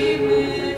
be with